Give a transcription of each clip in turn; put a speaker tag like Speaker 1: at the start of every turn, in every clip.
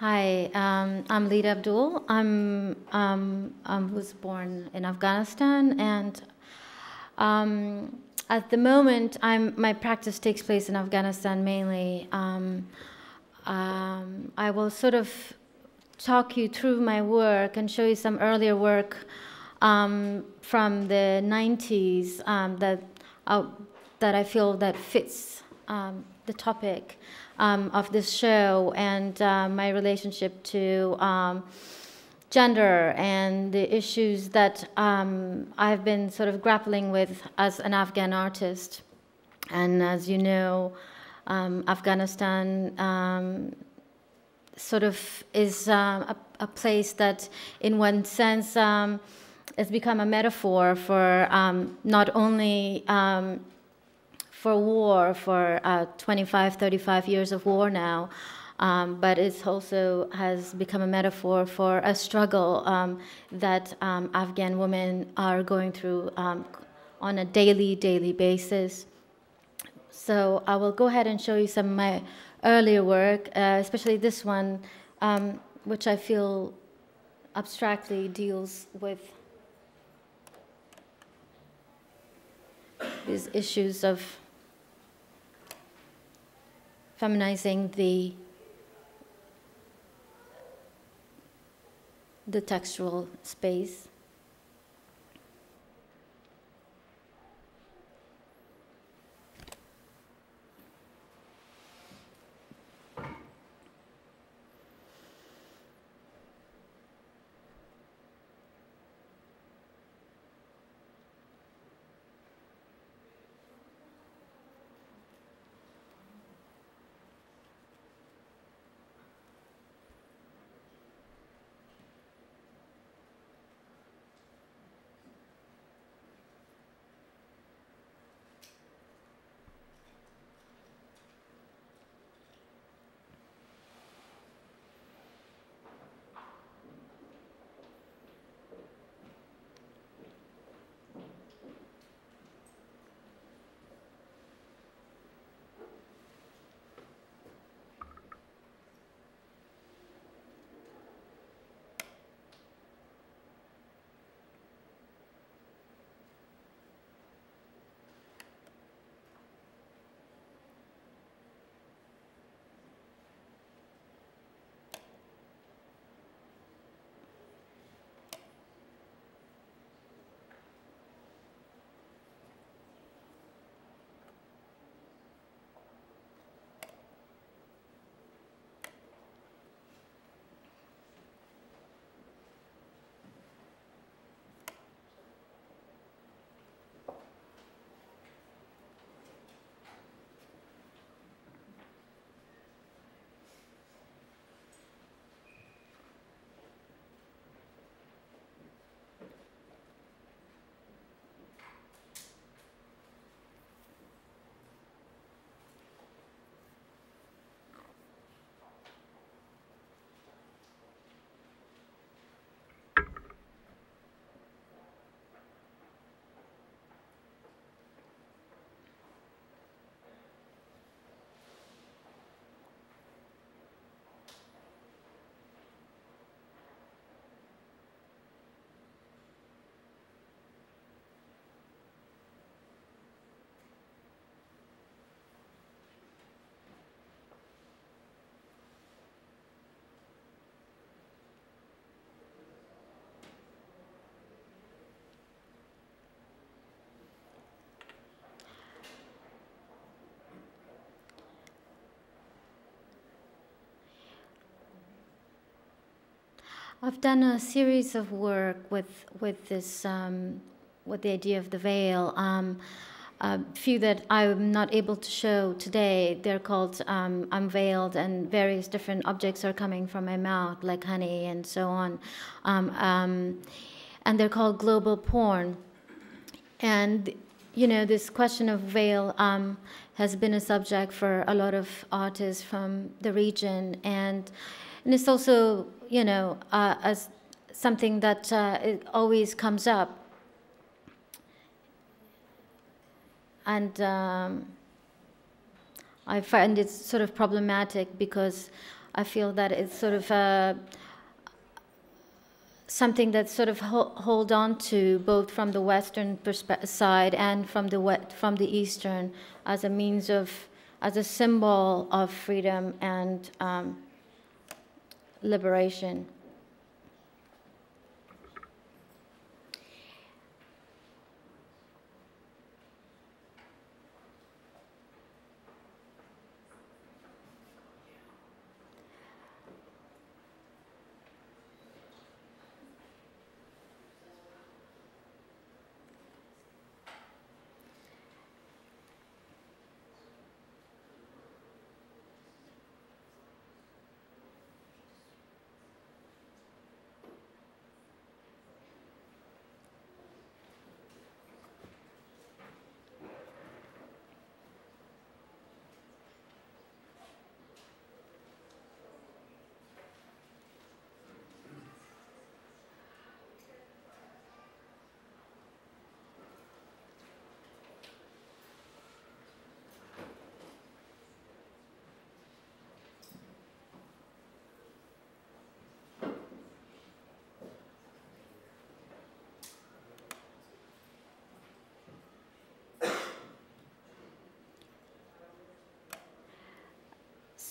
Speaker 1: Hi, um, I'm Lida Abdul. I'm, um, I was born in Afghanistan, and um, at the moment, I'm, my practice takes place in Afghanistan mainly. Um, um, I will sort of talk you through my work and show you some earlier work um, from the 90s that, uh, that I feel that fits the topic um, of this show and uh, my relationship to um, gender and the issues that um, I've been sort of grappling with as an Afghan artist. And as you know, um, Afghanistan um, sort of is um, a, a, place that, in one sense, has become a metaphor for not only for war, for uh, 25, 35 years of war now. Um, but it also has become a metaphor for a struggle um, that um, Afghan women are going through um, on a daily, daily basis. So I will go ahead and show you some of my earlier work, uh, especially this one, um, which I feel abstractly deals with these issues of feminizing the the textual space. I've done a series of work with with this um, with the idea of the veil. Um, a few that I'm not able to show today. They're called um, Unveiled, and various different objects are coming from my mouth, like honey and so on. Um, um, and they're called global porn. And you know, this question of veil um, has been a subject for a lot of artists from the region, and and it's also you know, uh, as something that uh, always comes up. And um, I find it sort of problematic because I feel that it's sort of a something that sort of ho hold on to both from the Western side and from the from the Eastern as a means of as a symbol of freedom and um, liberation.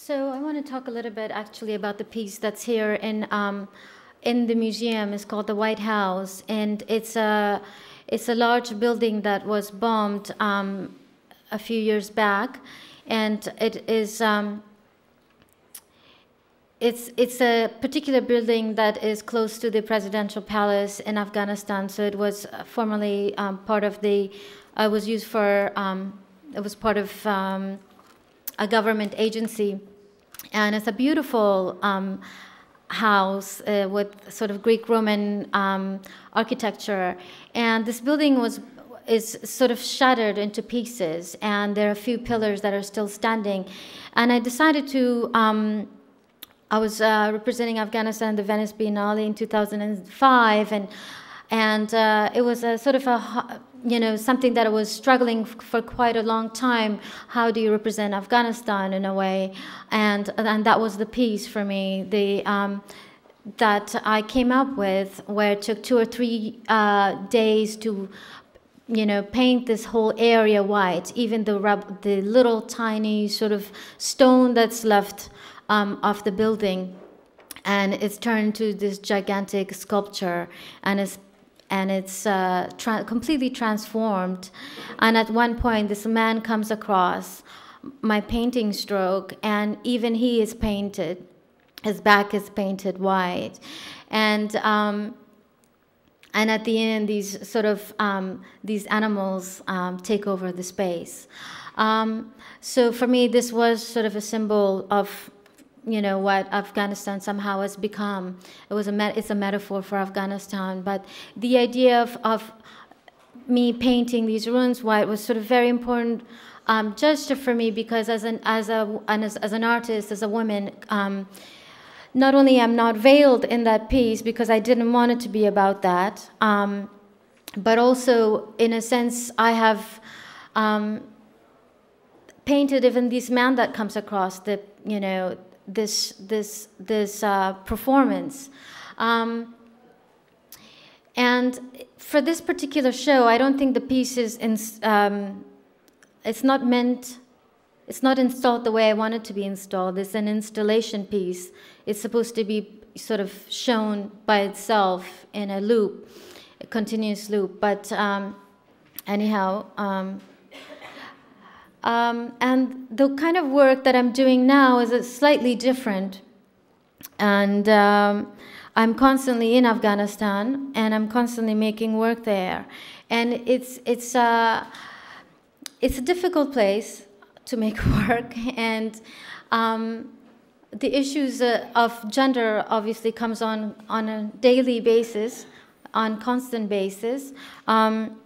Speaker 1: So I want to talk a little bit actually about the piece that's here in um, in the museum. It's called the White House, and it's a it's a large building that was bombed um, a few years back, and it is. Um, it's it's a particular building that is close to the presidential palace in Afghanistan. So it was formerly um, part of the. Uh, was used for. Um, it was part of um, a government agency and it's a beautiful um, house uh, with sort of Greek Roman um, architecture. And this building was is sort of shattered into pieces, and there are a few pillars that are still standing. And I decided to. Um, I was uh, representing Afghanistan at the Venice Biennale in 2005, and and uh, it was a sort of a you know something that I was struggling for quite a long time. How do you represent Afghanistan in a way? And and that was the piece for me. The um, that I came up with, where it took two or three uh, days to, you know, paint this whole area white, even the the little tiny sort of stone that's left um, of the building, and it's turned to this gigantic sculpture, and it's and it's uh, tra completely transformed. And at one point, this man comes across my painting stroke, and even he is painted. His back is painted white, and um, and at the end, these sort of um, these animals um, take over the space. Um, so for me, this was sort of a symbol of you know what Afghanistan somehow has become. It was a it's a metaphor for Afghanistan, but the idea of, of me painting these ruins white was sort of very important um, gesture for me because as an as a as, as an artist, as a woman. Um, not only I'm not veiled in that piece because I didn't want it to be about that, um, but also in a sense I have um, painted even this man that comes across the you know this this this uh, performance. Um, and for this particular show, I don't think the piece is in, um, it's not meant, it's not installed the way I want it to be installed. It's an installation piece. It's supposed to be sort of shown by itself in a loop, a continuous loop. But um, anyhow, um, and the kind of work that I'm doing now is slightly different. And um, I'm constantly in Afghanistan, and I'm constantly making work there. And it's it's a uh, it's a difficult place to make work, and um, the issues uh, of gender obviously comes on on a daily basis, on constant basis. Um,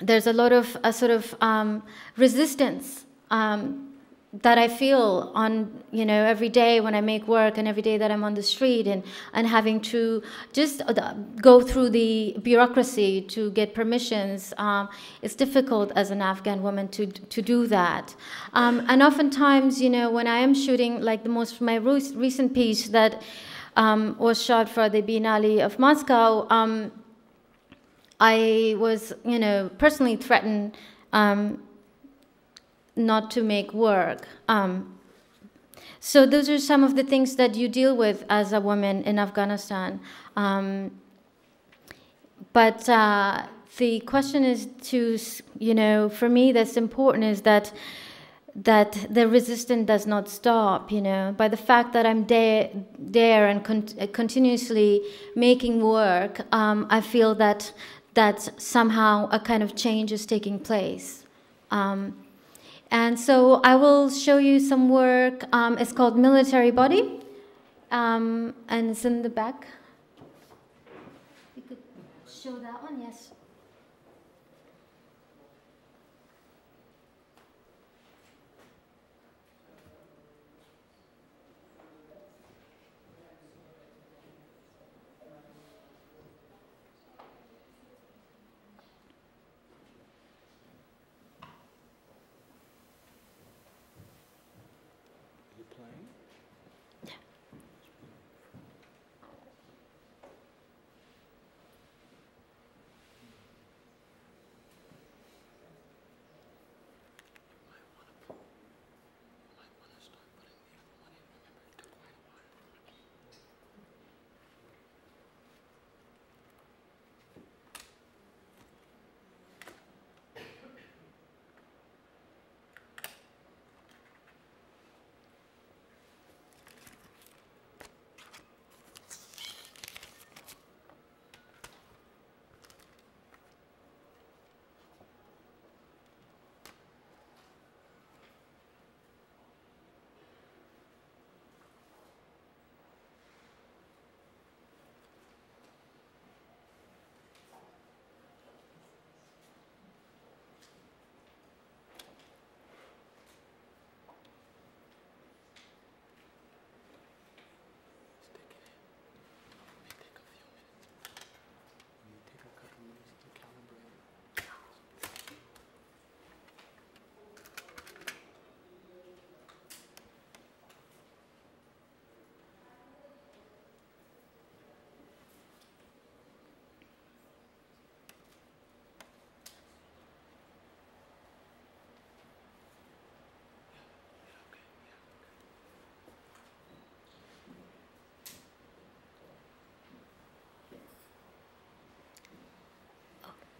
Speaker 1: there's a lot of a sort of um, resistance um, that I feel on you know every day when I make work and every day that I'm on the street and and having to just uh, go through the bureaucracy to get permissions. Um, it's difficult as an Afghan woman to to do that. Um, and oftentimes, you know, when I am shooting, like the most my recent piece that um, was shot for the Biennale of Moscow, um, I was you know personally threatened. Um, not to make work. Um, so those are some of the things that you deal with as a woman in Afghanistan. Um, but uh, the question is to, you know, for me that's important is that that the resistance does not stop, you know, by the fact that I'm there, there and con continuously making work, um, I feel that that somehow a kind of change is taking place. Um, and so I will show you some work. Um, it's called Military Body, um, and it's in the back. You could show that one, yes.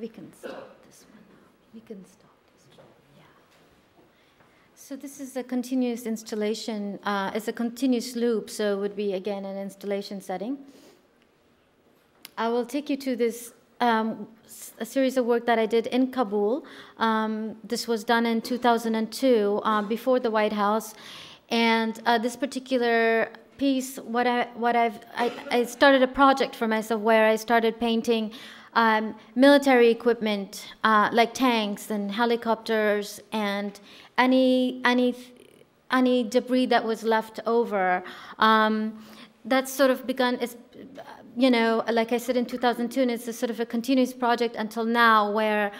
Speaker 1: We can stop this one now. We can stop this. Yeah. So this is a continuous installation. Uh, it's a continuous loop, so it would be again an installation setting. I will take you to this um, a series of work that I did in Kabul. Um, this was done in 2002, uh, before the White House, and uh, this particular piece, what I what I've I, I started a project for myself where I started painting um, military equipment uh, like tanks and helicopters and any any any debris that was left over. Um, that's sort of begun. It's, you know, like I said in 2002, and it's a sort of a continuous project until now, where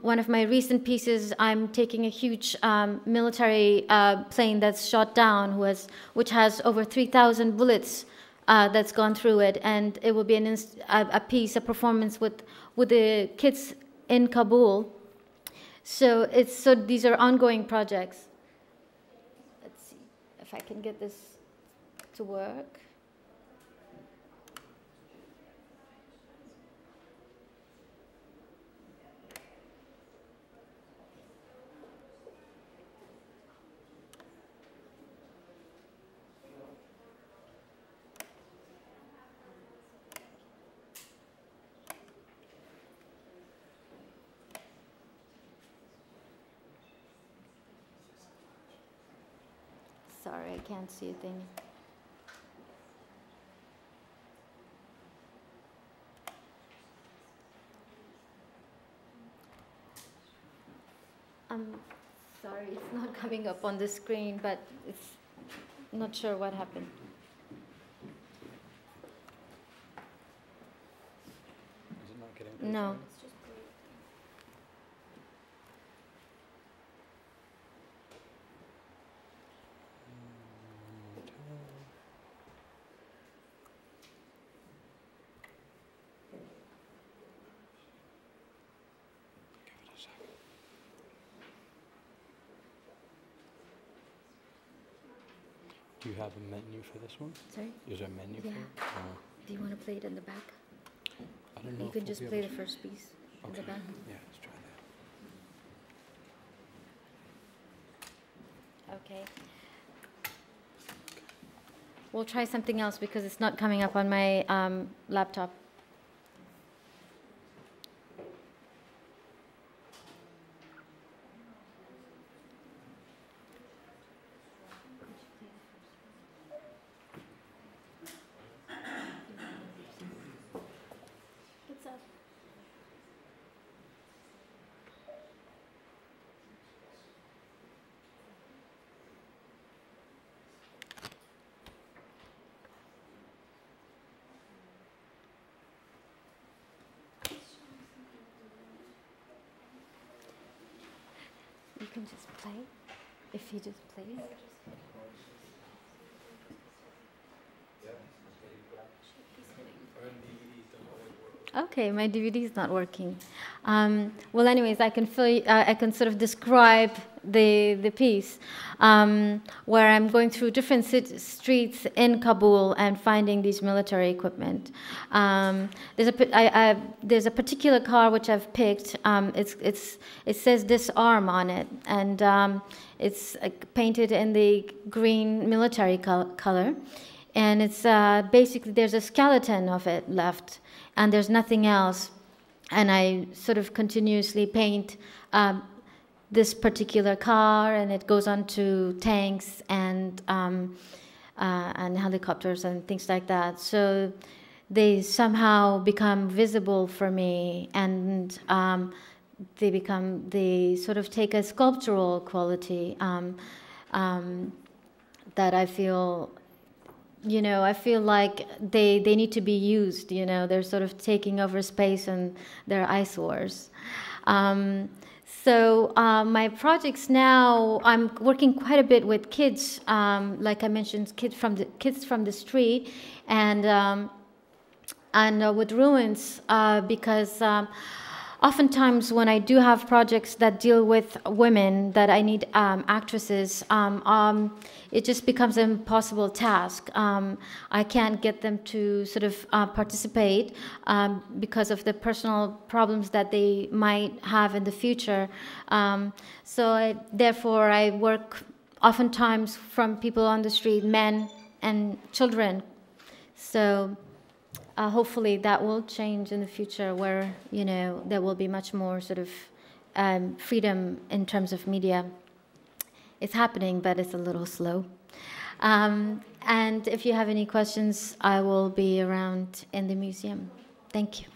Speaker 1: one of my recent pieces, I'm taking a huge um, military uh, plane that's shot down, who has, which has over 3,000 bullets uh, that's gone through it, and it will be an a, piece, a performance with with the kids in Kabul. So it's so these are ongoing projects. Let's see if I can get this to work. Sorry, I can't see a thing. I'm Sorry, it's not coming up on the screen, but it's not sure what happened.
Speaker 2: Is it not getting? to the
Speaker 1: No.
Speaker 2: screen? Mm, one more time. Give it a second. Do you have a menu for this one?
Speaker 1: Sorry?
Speaker 2: Is there a menu for
Speaker 1: Yeah.
Speaker 2: it? Oh,
Speaker 1: Do you want to play it in the back?
Speaker 2: I don't know.
Speaker 1: You can
Speaker 2: we'll
Speaker 1: just play the
Speaker 2: to-
Speaker 1: first piece in the
Speaker 2: Okay.
Speaker 1: back.
Speaker 2: Yeah, let's try that.
Speaker 1: Okay. We'll try something else because it's not coming up on my um, laptop. Can just play. If you just play. Okay, my DVD is not working. Um, well, anyways, I can feel, uh, I can sort of describe the the piece um, where I'm going through different streets in Kabul and finding these military equipment. Um, there's a I, I, there's a particular car which I've picked. Um, it's it's it says disarm on it, and um, it's uh, painted in the green military col- color and it's uh, basically there's a skeleton of it left, and there's nothing else. And I sort of continuously paint um, this particular car, and it goes on to tanks and um, uh, and helicopters and things like that. So they somehow become visible for me, and um, they become they sort of take a sculptural quality um, um, that I feel you know i feel like they they need to be used you know they're sort of taking over space and they're eyesores. Um, so uh, my projects now i'm working quite a bit with kids um, like i mentioned kids from the kids from the street and um, and uh, with ruins uh, because um, oftentimes when I do have projects that deal with women that I need um, actresses, um, um, it just becomes an impossible task. Um, I can't get them to sort of uh, participate um, because of the personal problems that they might have in the future. Um, so I, therefore, I work oftentimes from people on the street, men and children. So uh, hopefully that will change in the future where you know there will be much more sort of um, freedom in terms of media. It's happening but it's a little slow. Um, and if you have any questions i will be around in the museum. Thank you